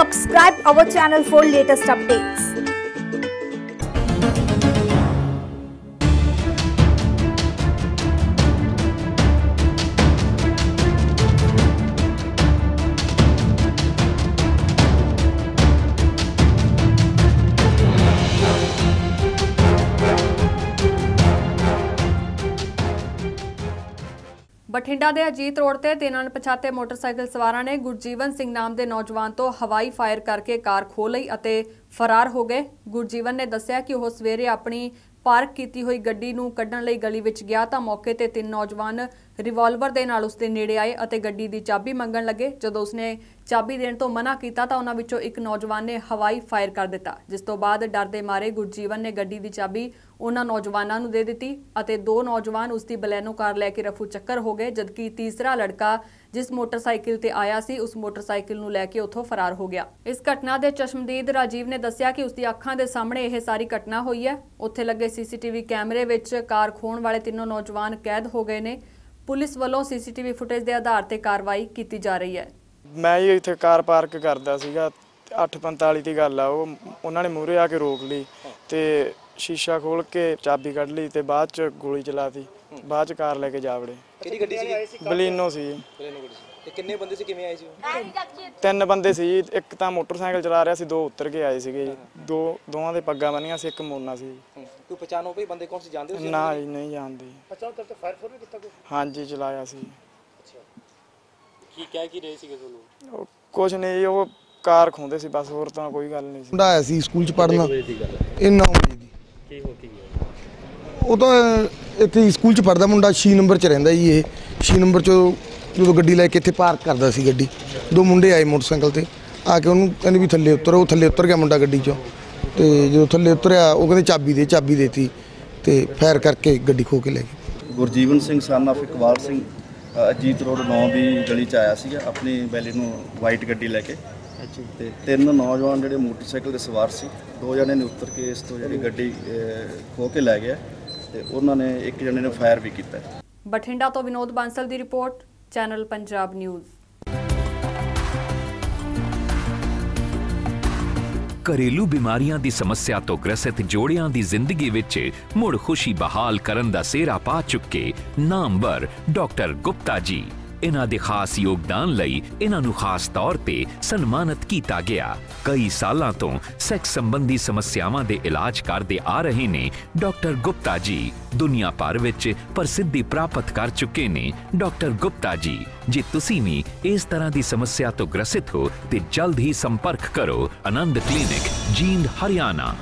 subscribe our channel for latest updates. Bathinda ਦੇ Ajit road ਤੇ ਤਿੰਨ ਅਣਪਛਾਤੇ ਮੋਟਰਸਾਈਕਲ ਸਵਾਰਾਂ ਨੇ ਗੁਰਜੀਵਨ ਸਿੰਘ ਨਾਮ ਦੇ ਨੌਜਵਾਨ ਤੋਂ ਹਵਾਈ ਫਾਇਰ ਕਰਕੇ ਕਾਰ ਖੋਹ ਲਈ ਅਤੇ ਫਰਾਰ ਹੋ ਗਏ। ਗੁਰਜੀਵਨ ਨੇ ਦੱਸਿਆ ਕਿ ਉਹ ਸਵੇਰੇ ਆਪਣੀ ਪਾਰਕ ਕੀਤੀ ਹੋਈ ਗੱਡੀ ਨੂੰ ਕੱਢਣ ਲਈ ਗਲੀ ਵਿੱਚ ਗਿਆ ਤਾਂ ਮੌਕੇ ਤੇ ਤਿੰਨ ਨੌਜਵਾਨ ਰਿਵਾਲਵਰ ਦੇ ਨਾਲ ਉਸਦੇ ਨੇੜੇ ਆਏ ਅਤੇ ਗੱਡੀ ਦੀ ਚਾਬੀ ਮੰਗਣ ਲੱਗੇ। ਜਦੋਂ ਉਸਨੇ ਚਾਬੀ ਦੇਣ ਤੋਂ ਮਨਾ ਕੀਤਾ ਤਾਂ ਉਹਨਾਂ ਵਿੱਚੋਂ ਇੱਕ ਨੌਜਵਾਨ ਨੇ ਹਵਾਈ ਫਾਇਰ ਕਰ ਦਿੱਤਾ, ਜਿਸ ਤੋਂ ਬਾਅਦ ਡਰ ਦੇ ਮਾਰੇ ਗੁਰਜੀਵਨ ਨੇ ਗੱਡੀ ਦੀ ਚਾਬੀ ਉਹਨਾਂ ਨੌਜਵਾਨਾਂ ਨੂੰ ਦੇ ਦਿੱਤੀ ਅਤੇ ਦੋ ਨੌਜਵਾਨ ਉਸ ਦੀ ਬਲੈਨੋ ਕਾਰ ਲੈ ਕੇ ਰਫੂ ਚੱਕਰ ਹੋ ਗਏ, ਜਦਕਿ ਤੀਸਰਾ ਲੜਕਾ ਜਿਸ ਮੋਟਰਸਾਈਕਲ ਤੇ ਆਇਆ ਸੀ, ਉਸ ਮੋਟਰਸਾਈਕਲ ਨੂੰ ਲੈ ਕੇ ਉੱਥੋਂ ਫਰਾਰ ਹੋ ਗਿਆ। ਇਸ ਘਟਨਾ ਦੇ ਚਸ਼ਮਦੀਦ ਰਾਜੀਵ ਨੇ ਦੱਸਿਆ ਕਿ ਉਸ ਦੀ ਅੱਖਾਂ ਦੇ ਸਾਹਮਣੇ ਇਹ ਸਾਰੀ ਘਟਨਾ ਹੋਈ ਹੈ। ਉੱਥੇ ਲੱਗੇ ਸੀਸੀਟੀਵੀ ਕੈਮਰੇ ਵਿੱਚ ਕਾਰ ਖੋਣ ਵਾਲੇ ਤਿੰਨੋਂ ਨੌਜਵਾਨ ਕੈਦ ਹੋ ਗਏ ਨੇ। ਪੁਲਿਸ ਵੱਲੋਂ ਸੀਸੀਟੀਵੀ ਫੁਟੇਜ ਦੇ ਆਧਾਰ ਤੇ ਕਾਰਵਾਈ ਕੀਤੀ ਜਾ ਰਹੀ ਹੈ। ਮੈਂ ਹੀ ਇੱਥੇ ਕਾਰ ਪਾਰਕ ਕਰਦਾ ਸੀਗਾ। 8:45 ਦੀ ਗੱਲ ਆ, ਉਹ, ਉਹਨਾਂ ਨੇ ਮੂਹਰੇ ਆ ਕੇ ਰੋਕ ਲਈ। ਤੇ ਸ਼ੀਸ਼ਾ ਖੋਲ ਕੇ ਚਾਬੀ ਕੱਢ ਲਈ ਤੇ ਬਾਅਦ ਚ ਗੋਲੀ ਚਲਾਤੀ। ਬਾਅਦ ਚ ਕਾਰ ਲੈ ਕੇ ਜਾ ਵੜੇ। ਕਿਹੜੀ ਗੱਡੀ ਸੀਗੀ? ਬਲੀਨੋ ਸੀ। ਪਲੇਨੋ ਗੱਡੀ ਸੀ। ਤੇ ਕਿੰਨੇ ਬੰਦੇ ਸੀ? ਕਿਵੇਂ ਆਏ ਸੀ? ਉਹ? ਤਿੰਨ ਬੰਦੇ ਸੀ। ਜੀ, ਇੱਕ ਤਾਂ ਮੋਟਰਸਾਈਕਲ ਚਲਾ ਰਿਹਾ ਸੀ ਦੋ ਉੱਤਰ ਕੇ ਆਏ ਸੀਗੇ। ਜੀ ਦੋ ਦੋਵਾਂ ਦੇ ਪੱਗਾਂ ਬੰਨੀਆਂ ਸੀ ਇੱਕ ਮੋਨਾ ਸੀ। ਹੂੰ। ਕੋਈ ਪਛਾਣੋ ਭਈ ਬੰਦੇ ਕੌਣ ਸੀ? ਜਾਣਦੇ ਹੋ ਤੁਸੀਂ? ਨਾ ਜੀ ਨਹੀਂ ਜਾਣਦੇ। ਅੱਛਾ ਤੇ ਫਾਇਰ ਫੋਰ ਵੀ ਕੀਤਾ ਕੋਈ? ਹਾਂਜੀ ਚਲਾਇਆ ਸੀ। ਕੀ ਕਹਿ ਕੀ ਰਹੇ ਸੀਗੇ ਤੁਹਾਨੂੰ? ਉਹ ਕੁਝ ਨਹੀਂ ਜੀ, ਉਹ ਕਾਰ ਖੋਂਦੇ ਸੀ ਬਸ ਹੋਰ ਤਾਂ ਕੋਈ ਗੱਲ ਨਹੀਂ ਸੀ। ਮੁੰਡਾ ਆਇਆ ਸੀ ਸਕੂਲ ਚ ਪੜ੍ਹਨਾ। ਇਹ 9 ਵਜੇ ਦੀ ਕੀ ਹੋ ਕੀ ਉਹ ਤਾਂ ਇੱਥੇ ਸਕੂਲ ਚ ਪੜ੍ਹਦਾ ਮੁੰਡਾ 6 ਨੰਬਰ ਚ ਰਹਿੰਦਾ ਜੀ ਇਹ। 6 ਨੰਬਰ ਚ ਜਦੋਂ ਗੱਡੀ ਲੈ ਕੇ ਇੱਥੇ ਪਾਰਕ ਕਰਦਾ ਸੀ ਗੱਡੀ ਦੋ ਮੁੰਡੇ ਆਏ ਮੋਟਰਸਾਈਕਲ ਤੇ। ਆ ਕੇ ਉਹਨੂੰ ਕਹਿੰਦੇ ਵੀ ਥੱਲੇ ਉਤਰ ਉਹ ਥੱਲੇ ਉਤਰ ਗਿਆ ਮੁੰਡਾ ਗੱਡੀ ਚੋਂ। ਤੇ ਜਦੋਂ ਥੱਲੇ ਉਤਰਿਆ ਉਹ ਕਹਿੰਦੇ ਚਾਬੀ ਦੇ ਚਾਬੀ ਦੇਤੀ ਤੇ ਫਾਇਰ ਕਰਕੇ ਗੱਡੀ ਖੋ ਕੇ ਲੈ ਗਏ। ਗੁਰਜੀਵਨ ਸਿੰਘ ਸਨ ਇਕਬਾਲ ਸਿੰਘ ਅਜੀਤ ਰੋਡ 9 ਦੀ ਗਲੀ ਚ ਆਇਆ ਸੀਗਾ ਆਪਣੀ ਵੈਲੀ ਨੂੰ ਵਾਈਟ ਗੱਡੀ ਲੈ ਕੇ। ਤੇ ਤਿੰਨ ਨੌਜਵਾਨ ਜਿਹੜੇ ਮੋਟਰਸਾਈਕਲ ਦੇ ਸਵਾਰ ਸੀ ਦੋ ਜਣੇ ਨੇ ਉਤਰ ਕੇ ਇਸ ਤੋਂ ਜਿਹੜੀ ਗੱਡੀ ਖੋਹ ਕੇ ਲੈ ਗਿਆ ਤੇ ਉਹਨਾਂ ਨੇ ਇੱਕ ਜਣੇ ਨੇ ਫਾਇਰ ਵੀ ਕੀਤਾ। ਬਠਿੰਡਾ ਤੋਂ ਵਿਨੋਦ ਬਾਂਸਲ ਦੀ ਰਿਪੋਰਟ ਚੈਨਲ ਪੰਜਾਬ ਨਿਊਜ਼। ਘਰੇਲੂ ਬਿਮਾਰੀਆਂ ਦੀ ਸਮੱਸਿਆ ਤੋਂ ਗ੍ਰਸਤ ਜੋੜਿਆਂ ਦੀ ਜ਼ਿੰਦਗੀ ਵਿੱਚ ਮੁੜ ਖੁਸ਼ੀ ਬਹਾਲ ਕਰਨ ਦਾ ਸੇਰਾ ਪਾ ਚੁੱਕੇ ਨਾਮਵਰ ਡਾਕਟਰ ਗੁਪਤਾ ਜੀ। ਇਹਨਾਂ ਦੇ ਖਾਸ ਯੋਗਦਾਨ ਲਈ ਇਹਨਾਂ ਨੂੰ ਖਾਸ ਤੌਰ ਤੇ ਸਨਮਾਨਿਤ ਕੀਤਾ ਗਿਆ। ਕਈ ਸਾਲਾਂ ਤੋਂ ਸੈਕਸ ਸੰਬੰਧੀ ਸਮੱਸਿਆਵਾਂ ਦੇ ਇਲਾਜ ਕਰਦੇ ਆ ਰਹੇ ਨੇ ਡਾਕਟਰ ਗੁਪਤਾ ਜੀ। ਦੁਨੀਆ ਭਰ ਵਿੱਚ ਪ੍ਰਸਿੱਧੀ ਪ੍ਰਾਪਤ ਕਰ ਚੁੱਕੇ ਨੇ ਡਾਕਟਰ ਗੁਪਤਾ ਜੀ। ਜੇ ਤੁਸੀਂ ਵੀ ਇਸ ਤਰ੍ਹਾਂ ਦੀ ਸਮੱਸਿਆ ਤੋਂ ਗ੍ਰਸਿਤ ਹੋ, ਤੇ ਜਲਦ ਹੀ ਸੰਪਰਕ ਕਰੋ। ਆਨੰਦ ਕਲੀਨਿਕ, ਜੀਂਦ ਹਰਿਆਣਾ।